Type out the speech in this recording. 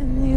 And